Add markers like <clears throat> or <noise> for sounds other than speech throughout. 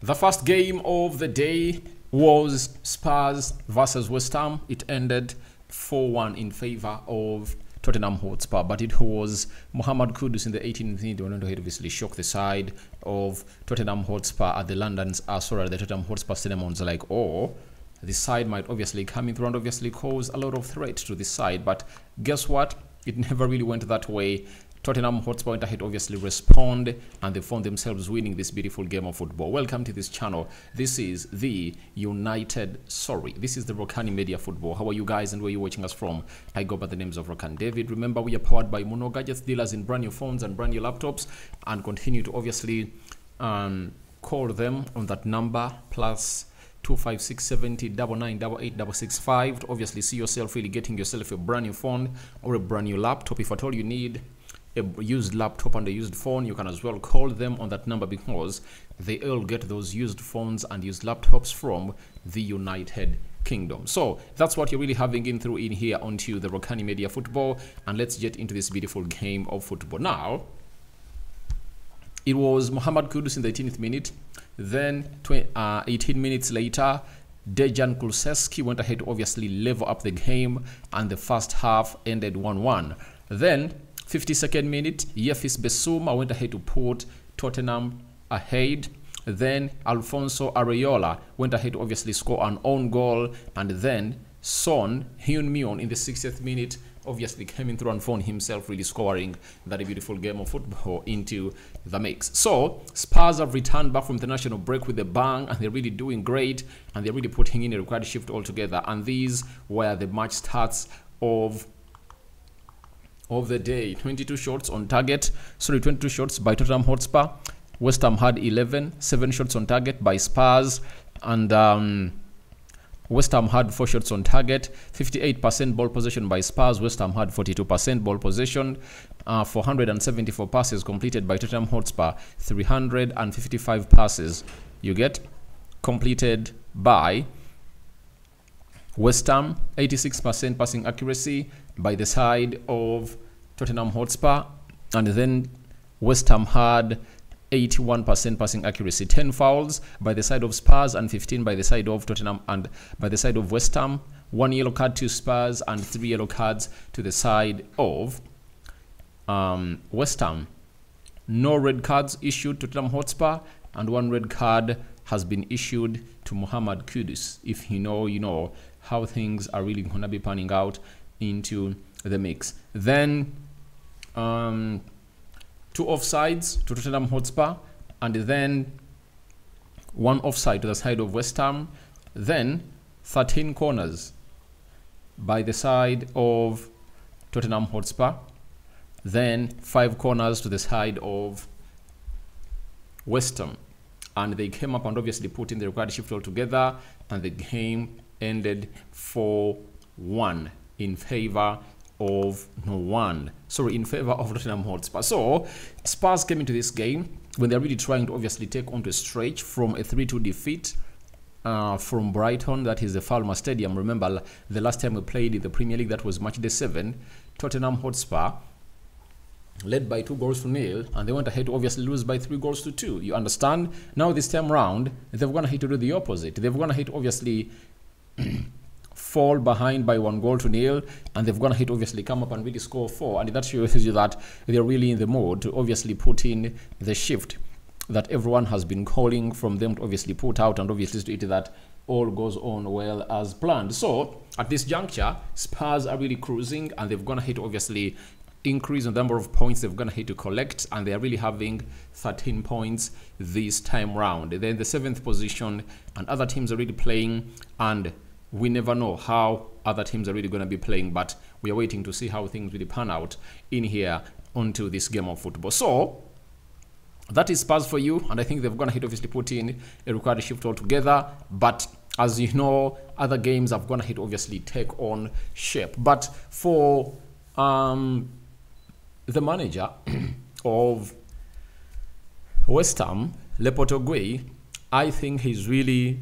The first game of the day was Spurs versus West Ham. It ended 4 1 in favour of Tottenham Hotspur, but it was Mohamed Kudus in the 18th minute who obviously shocked the side of Tottenham Hotspur at the London's, uh, sorry, the Tottenham Hotspur Stadium. Was like, oh, this side might obviously come in through and obviously cause a lot of threat to this side. But guess what? It <laughs> never really went that way. Tottenham Hotspur ahead obviously respond and they found themselves winning this beautiful game of football. Welcome to this channel. This is the United Sorry. This is the Rokani Media Football. How are you guys and where are you watching us from? I go by the names of Rokan David. Remember we are powered by Mono Gadgets dealers in brand new phones and brand new laptops and continue to obviously um, call them on that number plus 25670 to obviously see yourself really getting yourself a brand new phone or a brand new laptop if at all you need a used laptop and a used phone, you can as well call them on that number because they all get those used phones and used laptops from the United Kingdom. So that's what you're really having in through in here onto the Rokani Media Football. And let's get into this beautiful game of football. Now, it was Mohamed Kudus in the 18th minute. Then uh, 18 minutes later, Dejan Kulusevski went ahead to obviously level up the game and the first half ended 1-1. Then 52nd minute, Yefis Bissouma went ahead to put Tottenham ahead. Then Alfonso Areola went ahead to obviously score an own goal. And then Son Heung-min in the 60th minute obviously came in through and found himself really scoring that beautiful game of football into the mix. So Spurs have returned back from the national break with a bang and they're really doing great and they're really putting in a required shift altogether. And these were the match starts of of the day. 22 shots on target. Sorry 22 shots by Tottenham Hotspur. West Ham had 11 7 shots on target by Spurs. And um, West Ham had 4 shots on target. 58% ball possession by Spurs. West Ham had 42% ball possession. Uh, 474 passes completed by Tottenham Hotspur. 355 passes you get completed by West Ham. 86% passing accuracy by the side of Tottenham Hotspur. And then West Ham had 81% passing accuracy, 10 fouls by the side of Spurs and 15 by the side of Tottenham and by the side of West Ham. One yellow card to Spurs and three yellow cards to the side of um, West Ham. No red cards issued to Tottenham Hotspur and one red card has been issued to Mohamed Kudus. If you know, you know how things are really going to be panning out into the mix. Then um, two offsides to Tottenham Hotspur, and then one offside to the side of West Ham. Then 13 corners by the side of Tottenham Hotspur. Then five corners to the side of West Ham. And they came up and obviously put in the required shift all together, and the game ended 4 1 in favor of no one. Sorry, in favor of Tottenham Hotspur. So Spurs came into this game when they're really trying to obviously take on to a stretch from a 3-2 defeat uh, from Brighton. That is the Falmer Stadium. Remember, the last time we played in the Premier League, that was match day 7. Tottenham Hotspur led by two goals to nil, and they went ahead to obviously lose by three goals to two. You understand? Now this time round, they've gone ahead to do the opposite. They've gone ahead to obviously fall behind by one goal to nil and they've gone ahead obviously come up and really score four. And that shows you that they're really in the mode to obviously put in the shift that everyone has been calling from them to obviously put out and obviously to it that all goes on well as planned. So at this juncture Spurs are really cruising and they've gone ahead to obviously increase the number of points they've gone ahead to collect and they're really having 13 points this time round. They're in the seventh position and other teams are really playing and we never know how other teams are really going to be playing, but we are waiting to see how things really pan out in here onto this game of football. So that is Spurs for you, and I think they've gone ahead obviously put in a required shift altogether. But as you know, other games have gone ahead obviously take on shape. But for um, the manager <clears throat> of West Ham, Lopetegui, I think he's really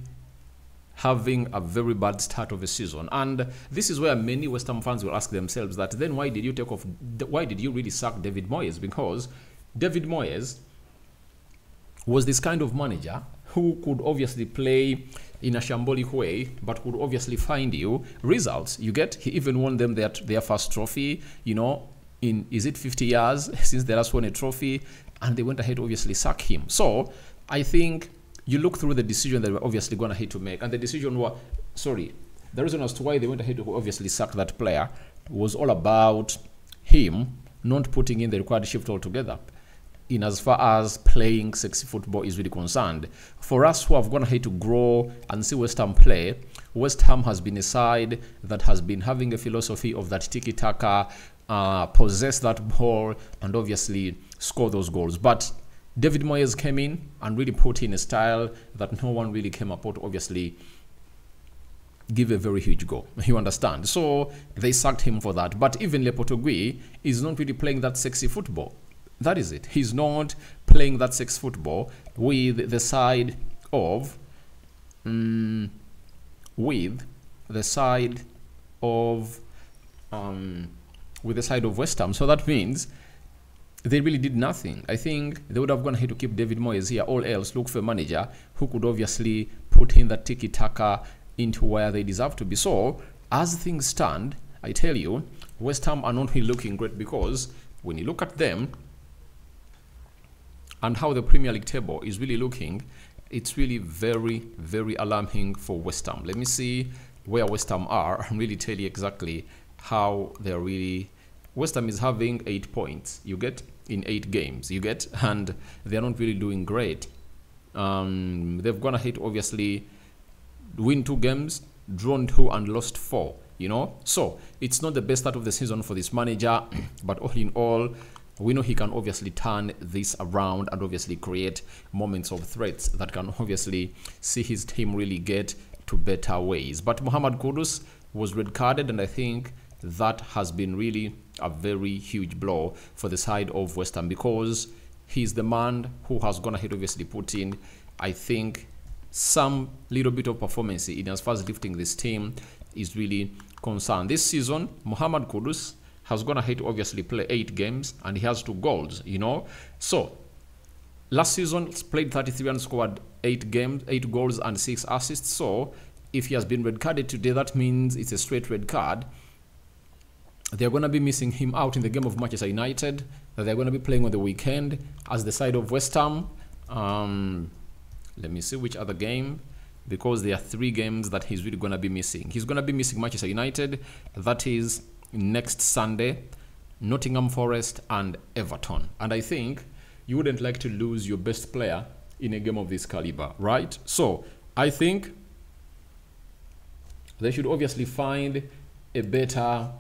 having a very bad start of the season. And this is where many West Ham fans will ask themselves that then why did you take off, why did you really sack David Moyes? Because David Moyes was this kind of manager who could obviously play in a shambolic way, but could obviously find you results. You get he even won them their their first trophy. You know, in is it 50 years <laughs> since they last won a trophy, and they went ahead obviously sack him. So I think you look through the decision that we're obviously going ahead to make, and the decision was sorry, the reason as to why they went ahead to obviously sack that player was all about him not putting in the required shift altogether in as far as playing sexy football is really concerned. For us who have gone ahead to grow and see West Ham play, West Ham has been a side that has been having a philosophy of that tiki-taka, uh, possess that ball, and obviously score those goals. But David Moyes came in and really put in a style that no one really came up with, obviously give a very huge goal. <laughs> You understand? So they sacked him for that. But even Lopetegui is not really playing that sexy football. That is it. He's not playing that sexy football with the side of um, with the side of um, with the side of West Ham. So that means they really did nothing. I think they would have gone ahead to keep David Moyes here. All else, look for a manager who could obviously put in that tiki taka into where they deserve to be. So, as things stand, I tell you, West Ham are not really looking great because when you look at them and how the Premier League table is really looking, it's really very, very alarming for West Ham. Let me see where West Ham are and really tell you exactly how they're really. West Ham is having eight points. You get in eight games. You get, and they're not really doing great. Um, they've gone ahead, obviously, win two games, drawn two, and lost four. You know, so it's not the best start of the season for this manager, <clears throat> but all in all, we know he can obviously turn this around and obviously create moments of threats that can obviously see his team really get to better ways. But Mohamed Kudus was red carded, and I think that has been really a very huge blow for the side of West Ham because he's the man who has gone ahead obviously put in, I think, some little bit of performance in as far as lifting this team is really concerned. This season, Mohamed Kudus has gone ahead obviously play eight games and he has two goals, you know. So last season played 33 and scored eight games, eight goals and six assists. So if he has been red carded today, that means it's a straight red card. They're going to be missing him out in the game of Manchester United. that They're going to be playing on the weekend as the side of West Ham. Um, let me see which other game because there are three games that he's really going to be missing. He's going to be missing Manchester United. That is next Sunday, Nottingham Forest and Everton. And I think you wouldn't like to lose your best player in a game of this caliber, right? So I think they should obviously find a better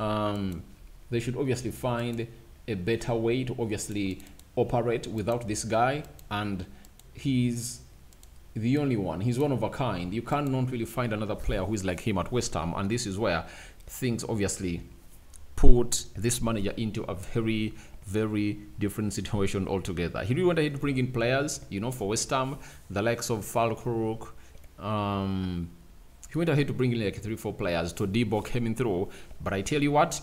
um, they should obviously find a better way to obviously operate without this guy and he's the only one. He's one of a kind. You cannot really find another player who is like him at West Ham, and this is where things obviously put this manager into a very, very different situation altogether. He really wanted to bring in players, you know, for West Ham, the likes of Füllkrug. Um, he went ahead to bring in like three, four players. Todibo came in through, but I tell you what,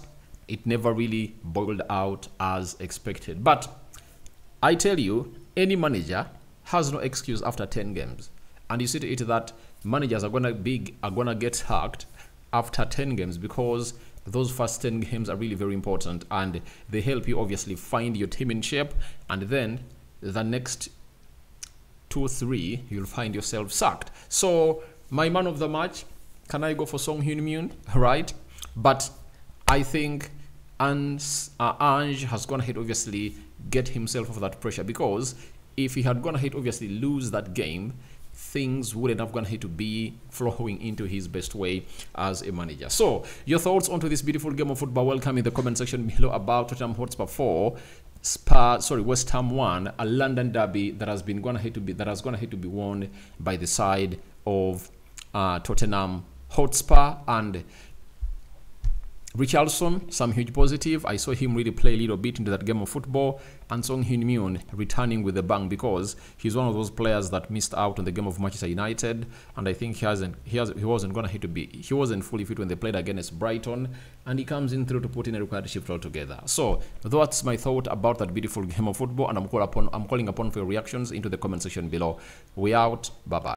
it never really boiled out as expected. But I tell you, any manager has no excuse after 10 games. And you see to it that managers are gonna be are gonna get hacked after 10 games because those first 10 games are really very important and they help you obviously find your team in shape and then the next two three you'll find yourself sacked. So my man of the match, can I go for Son Heung-min? Right? But I think Ange, uh, Ange has gone ahead obviously get himself off that pressure because if he had gone ahead obviously lose that game things wouldn't have gone ahead to be flowing into his best way as a manager. So, your thoughts onto this beautiful game of football? Welcome in the comment section below about Tottenham Hotspur 4, Spa, sorry, West Ham 1, a London derby that has been gone ahead to be that has gone ahead to be won by the side of uh, Tottenham Hotspur and Richarlison, some huge positive. I saw him really play a little bit into that game of football. And Son Heung-min returning with a bang because he's one of those players that missed out on the game of Manchester United. And I think he hasn't he has he wasn't gonna hit to be he wasn't fully fit when they played against Brighton. And he comes in through to put in a required shift altogether. So that's my thought about that beautiful game of football. And I'm call upon I'm calling upon for your reactions into the comment section below. We out. Bye bye.